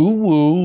Uwu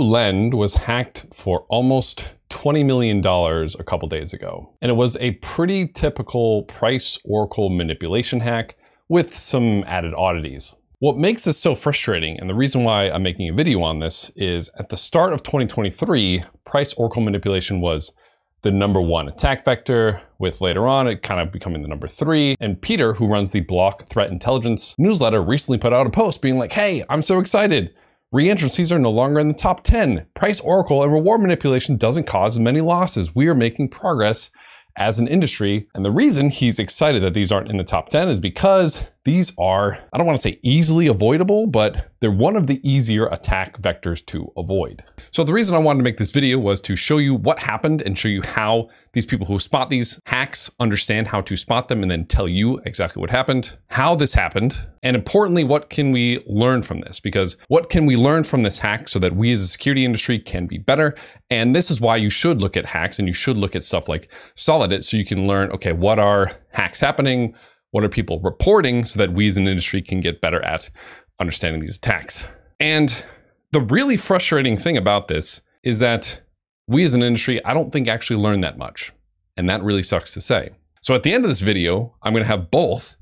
Lend was hacked for almost $20 million a couple days ago. And it was a pretty typical price oracle manipulation hack with some added oddities. What makes this so frustrating, and the reason why I'm making a video on this, is at the start of 2023, price oracle manipulation was the number one attack vector, with later on it kind of becoming the number three. And Peter, who runs the Block Threat Intelligence newsletter, recently put out a post being like, hey, I'm so excited. Reentrancies are no longer in the top 10. Price oracle and reward manipulation doesn't cause many losses. We are making progress as an industry. And the reason he's excited that these aren't in the top 10 is because these are, I don't want to say easily avoidable, but they're one of the easier attack vectors to avoid. So the reason I wanted to make this video was to show you what happened and show you how these people who spot these hacks understand how to spot them and then tell you exactly what happened, how this happened, and importantly, what can we learn from this? Because what can we learn from this hack so that we as a security industry can be better? And this is why you should look at hacks and you should look at stuff like Solodit so you can learn, okay, what are hacks happening? What are people reporting so that we as an industry can get better at understanding these attacks? And the really frustrating thing about this is that we as an industry, I don't think actually learn that much. And that really sucks to say. So at the end of this video, I'm going to have both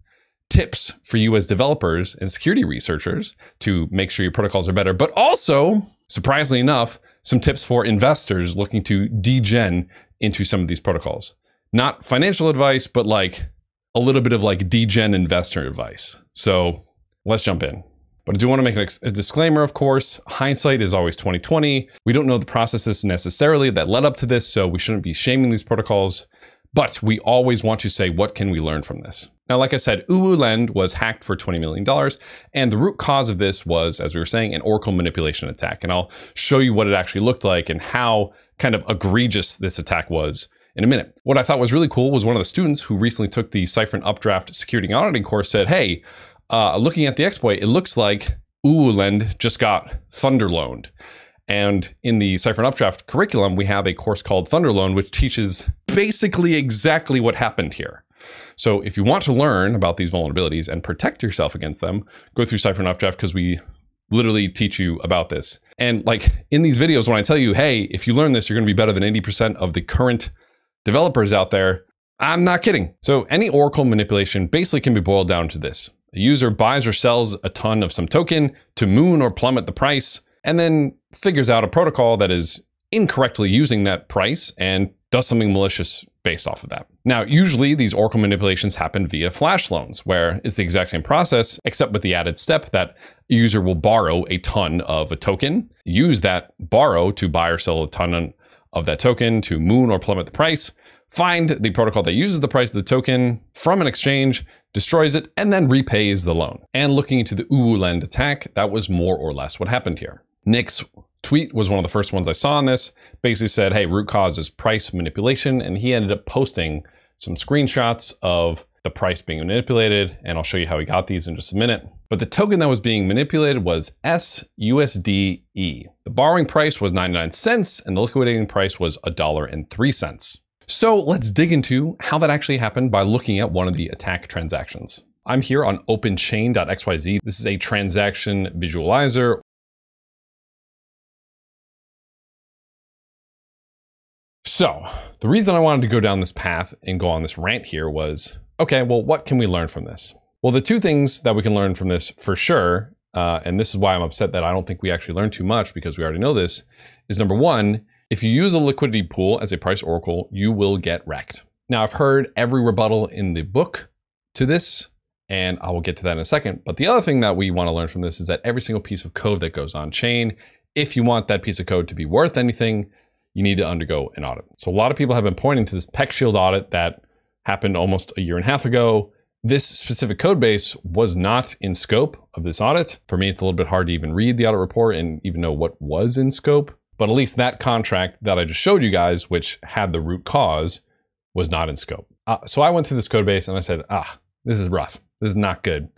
tips for you as developers and security researchers to make sure your protocols are better, but also, surprisingly enough, some tips for investors looking to degen into some of these protocols. Not financial advice, but like a little bit of like degen investor advice. So let's jump in. But I do want to make a disclaimer, of course, hindsight is always 2020. We don't know the processes necessarily that led up to this, so we shouldn't be shaming these protocols. But we always want to say, what can we learn from this? Now, like I said, Lend was hacked for $20 million. And the root cause of this was, as we were saying, an Oracle manipulation attack. And I'll show you what it actually looked like and how kind of egregious this attack was in a minute. What I thought was really cool was one of the students who recently took the Cyfrin Updraft security auditing course said, hey, uh, looking at the exploit, it looks like Lend just got thunderloaned. And in the Cyfrin Updraft curriculum, we have a course called Thunderloan, which teaches basically exactly what happened here. So if you want to learn about these vulnerabilities and protect yourself against them, go through Cyfrin Updraft because we literally teach you about this. And like in these videos, when I tell you, hey, if you learn this, you're going to be better than 80% of the current developers out there, I'm not kidding. So any Oracle manipulation basically can be boiled down to this. A user buys or sells a ton of some token to moon or plummet the price, and then figures out a protocol that is incorrectly using that price and does something malicious based off of that. Now, usually these Oracle manipulations happen via flash loans, where it's the exact same process, except with the added step that a user will borrow a ton of a token, use that borrow to buy or sell a ton of that token to moon or plummet the price, find the protocol that uses the price of the token from an exchange, destroys it, and then repays the loan. And looking into the Lend attack, that was more or less what happened here. Nick's tweet was one of the first ones I saw on this, basically said, hey, root cause is price manipulation. And he ended up posting some screenshots of the price being manipulated. And I'll show you how he got these in just a minute. But the token that was being manipulated was SUSDE. The borrowing price was 99 cents and the liquidating price was $1.03. So let's dig into how that actually happened by looking at one of the attack transactions. I'm here on openchain.xyz. This is a transaction visualizer So, the reason I wanted to go down this path and go on this rant here was okay, well, what can we learn from this? Well, the two things that we can learn from this for sure, uh, and this is why I'm upset that I don't think we actually learned too much because we already know this, is number one, if you use a liquidity pool as a price oracle, you will get wrecked. Now, I've heard every rebuttal in the book to this, and I will get to that in a second. But the other thing that we want to learn from this is that every single piece of code that goes on chain, if you want that piece of code to be worth anything, you need to undergo an audit. So a lot of people have been pointing to this PeckShield audit that happened almost a year and a half ago. This specific code base was not in scope of this audit. For me, it's a little bit hard to even read the audit report and even know what was in scope. But at least that contract that I just showed you guys, which had the root cause, was not in scope. Uh, so I went through this code base and I said, ah, this is rough. This is not good.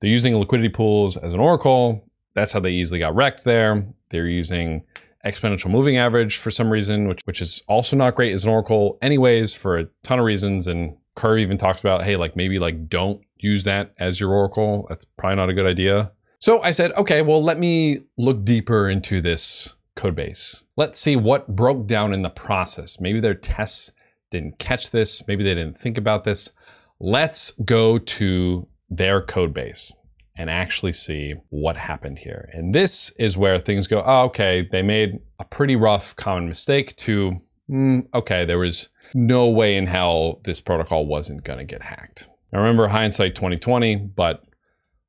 They're using liquidity pools as an oracle. That's how they easily got wrecked there. They're using exponential moving average for some reason, which, which is also not great as an oracle anyways for a ton of reasons. And Curve even talks about, hey, like maybe like don't use that as your oracle. That's probably not a good idea. So I said, okay, well, let me look deeper into this code base. Let's see what broke down in the process. Maybe their tests didn't catch this. Maybe they didn't think about this. Let's go to their code base and actually see what happened here. And this is where things go, oh, okay, they made a pretty rough common mistake to, mm, okay, there was no way in hell this protocol wasn't gonna get hacked. I remember hindsight 2020, but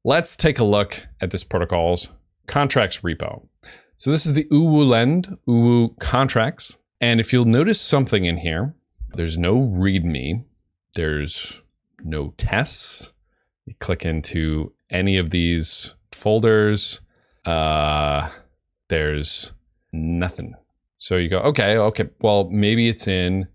let's take a look at this protocol's contracts repo. So this is the uwulend, uwu contracts. And if you'll notice something in here, there's no README, there's no tests. You click into any of these folders, uh, there's nothing. So you go, okay, okay, well, maybe it's in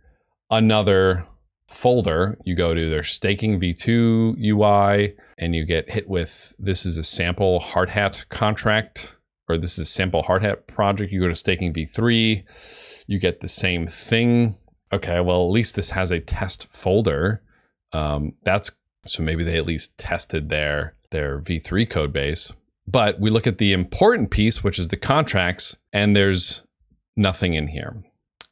another folder. You go to their staking v2 UI and you get hit with this is a sample Hardhat contract or this is a sample Hardhat project, you go to staking v3, you get the same thing. Okay, well, at least this has a test folder. Um, that's so maybe they at least tested their their v3 code base. But we look at the important piece, which is the contracts, and there's nothing in here.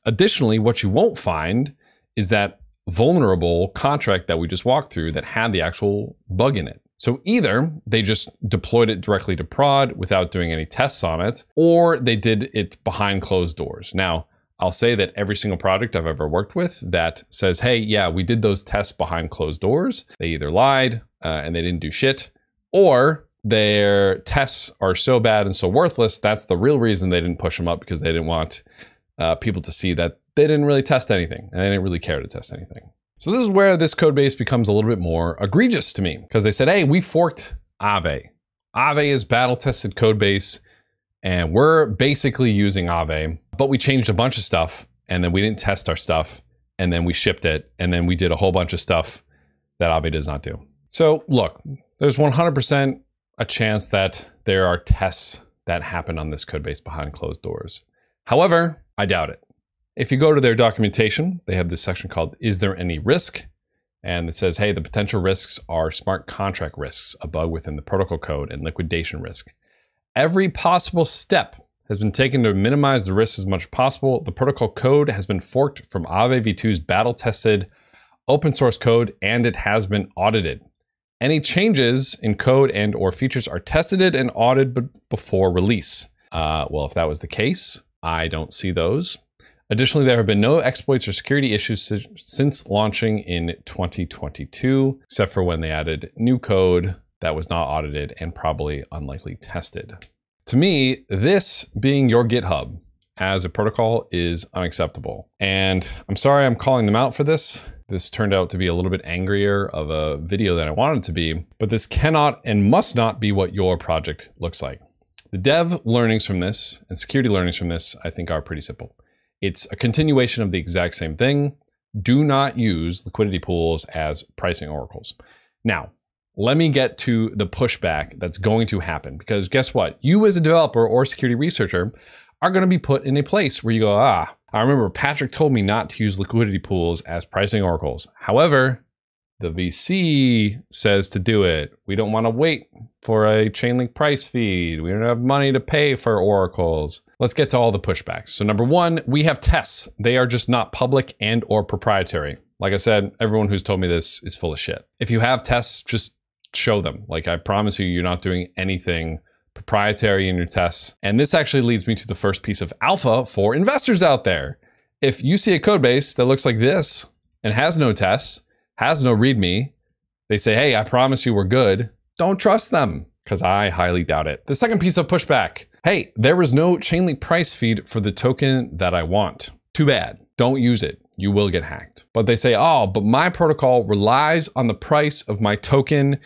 Additionally, what you won't find is that vulnerable contract that we just walked through that had the actual bug in it. So either they just deployed it directly to prod without doing any tests on it, or they did it behind closed doors. Now, I'll say that every single project I've ever worked with that says, hey, yeah, we did those tests behind closed doors, they either lied uh, and they didn't do shit, or their tests are so bad and so worthless. That's the real reason they didn't push them up because they didn't want uh, people to see that they didn't really test anything and they didn't really care to test anything. So this is where this code base becomes a little bit more egregious to me because they said, hey, we forked Aave. Aave is battle tested code base and we're basically using Aave, but we changed a bunch of stuff and then we didn't test our stuff and then we shipped it and then we did a whole bunch of stuff that Aave does not do. So look, there's 100% a chance that there are tests that happen on this code base behind closed doors. However, I doubt it. If you go to their documentation, they have this section called Is There Any Risk? And it says, hey, the potential risks are smart contract risks, a bug within the protocol code, and liquidation risk. Every possible step has been taken to minimize the risks as much as possible. The protocol code has been forked from Aave v2's battle tested open source code, and it has been audited. Any changes in code and or features are tested and audited before release. Uh, well, if that was the case, I don't see those. Additionally, there have been no exploits or security issues since launching in 2022, except for when they added new code that was not audited and probably unlikely tested. To me, this being your GitHub as a protocol is unacceptable. And I'm sorry I'm calling them out for this. This turned out to be a little bit angrier of a video than I wanted to be, but this cannot and must not be what your project looks like. The dev learnings from this and security learnings from this, I think are pretty simple. It's a continuation of the exact same thing. Do not use liquidity pools as pricing oracles. Now, let me get to the pushback that's going to happen because guess what? You as a developer or security researcher are going to be put in a place where you go, ah, I remember Patrick told me not to use liquidity pools as pricing oracles. However, the VC says to do it. We don't want to wait for a Chainlink price feed. We don't have money to pay for oracles. Let's get to all the pushbacks. So number one, we have tests. They are just not public and or proprietary. Like I said, everyone who's told me this is full of shit. If you have tests, just show them. Like I promise you, you're not doing anything proprietary in your tests. And this actually leads me to the first piece of alpha for investors out there. If you see a code base that looks like this and has no tests, has no README, they say, hey, I promise you we're good, don't trust them because I highly doubt it. The second piece of pushback hey, there was no Chainlink price feed for the token that I want. Too bad. Don't use it. You will get hacked. But they say, oh, but my protocol relies on the price of my token.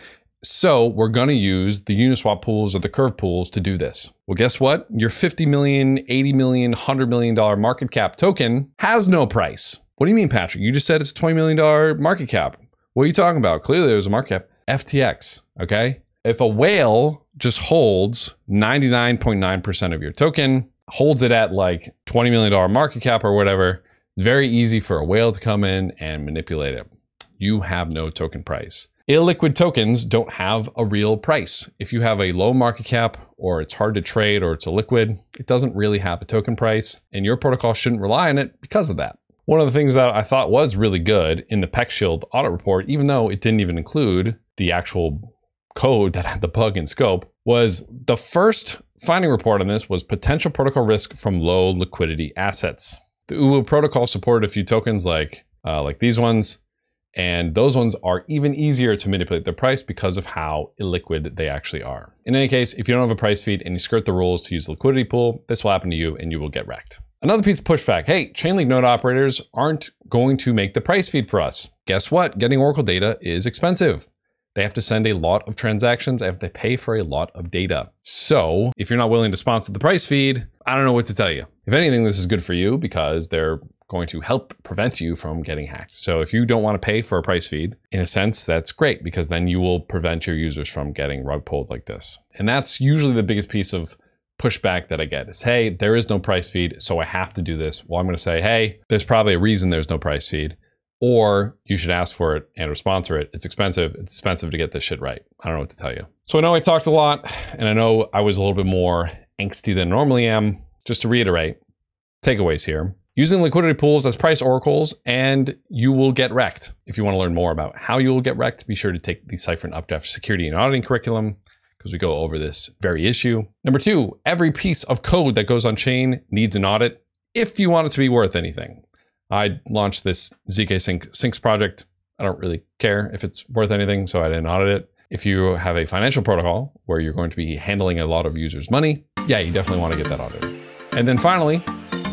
So we're going to use the Uniswap pools or the Curve pools to do this. Well, guess what? Your 50 million, 80 million, 100 million dollar market cap token has no price. What do you mean, Patrick? You just said it's a $20 million market cap. What are you talking about? Clearly there's a market cap. FTX, okay? If a whale just holds 99.9% of your token, holds it at like $20 million market cap or whatever, it's very easy for a whale to come in and manipulate it. You have no token price. Illiquid tokens don't have a real price. If you have a low market cap or it's hard to trade or it's a liquid, it doesn't really have a token price and your protocol shouldn't rely on it because of that. One of the things that I thought was really good in the PeckShield audit report, even though it didn't even include the actual code that had the bug in scope, was the first finding report on this was potential protocol risk from low liquidity assets. The UWU protocol supported a few tokens like uh, like these ones, and those ones are even easier to manipulate their price because of how illiquid they actually are. In any case, if you don't have a price feed and you skirt the rules to use the liquidity pool, this will happen to you and you will get wrecked. Another piece of pushback. Hey, Chainlink node operators aren't going to make the price feed for us. Guess what? Getting Oracle data is expensive. They have to send a lot of transactions. They have to pay for a lot of data. So if you're not willing to sponsor the price feed, I don't know what to tell you. If anything, this is good for you because they're going to help prevent you from getting hacked. So if you don't want to pay for a price feed, in a sense, that's great because then you will prevent your users from getting rug pulled like this. And that's usually the biggest piece of pushback that I get is, hey, there is no price feed, so I have to do this. Well, I'm going to say, hey, there's probably a reason there's no price feed or you should ask for it and or sponsor it. It's expensive. It's expensive to get this shit right. I don't know what to tell you. So I know I talked a lot and I know I was a little bit more angsty than normally am. Just to reiterate, takeaways here. Using liquidity pools as price oracles and you will get wrecked. If you want to learn more about how you will get wrecked, be sure to take the Cyfrin Updraft Security and Auditing curriculum because we go over this very issue. Number two, every piece of code that goes on chain needs an audit if you want it to be worth anything. I launched this ZK Sync Syncs project. I don't really care if it's worth anything, so I didn't audit it. If you have a financial protocol where you're going to be handling a lot of users' money, yeah, you definitely want to get that audited. And then finally,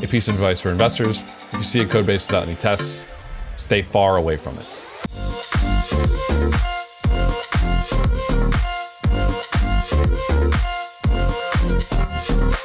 a piece of advice for investors, if you see a code base without any tests, stay far away from it.